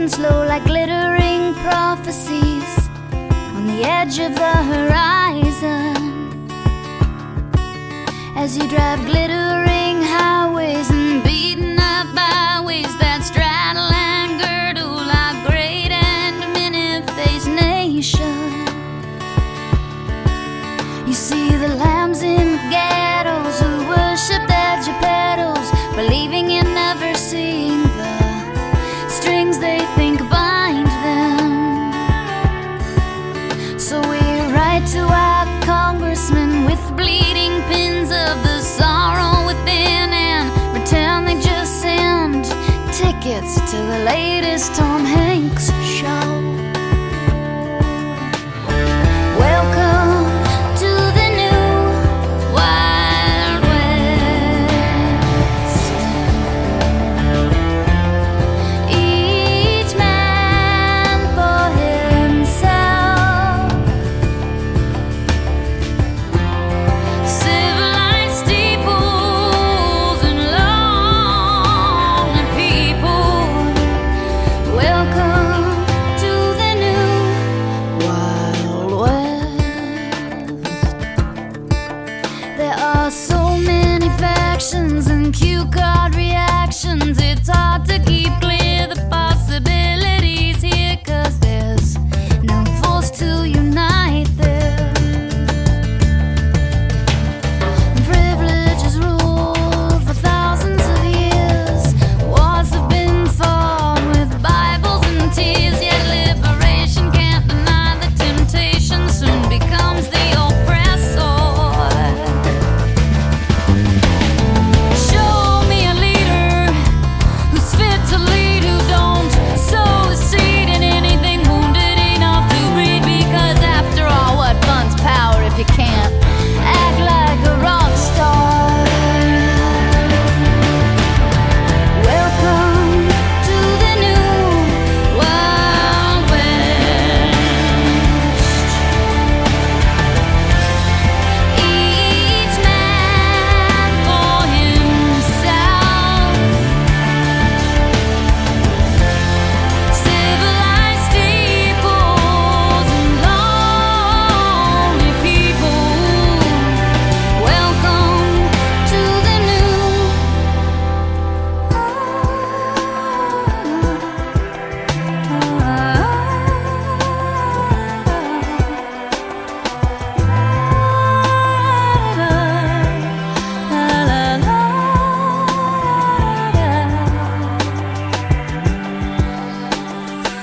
and slow like glittering prophecies on the edge of the horizon. As you drive glittering highways and beaten up byways that straddle and girdle our great and many-faced nation. You see the lambs in the ghettos who worship their geppettos, believing in never see. to the latest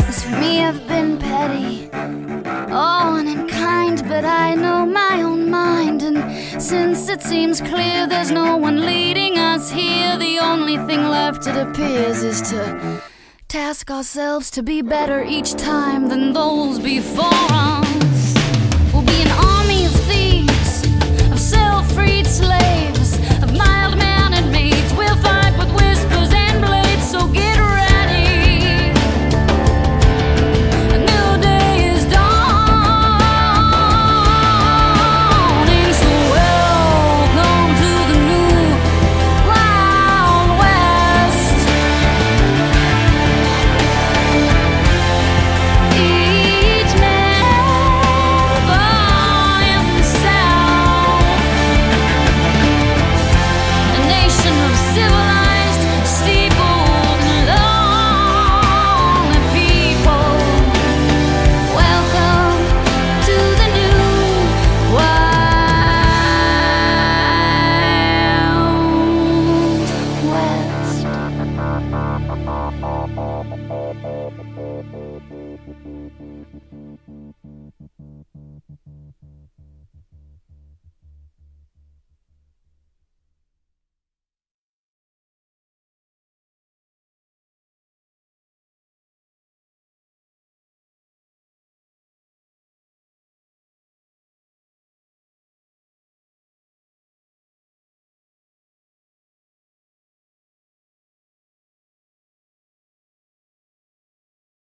As for me, I've been petty, oh, and unkind, but I know my own mind. And since it seems clear there's no one leading us here, the only thing left, it appears, is to task ourselves to be better each time than those before us.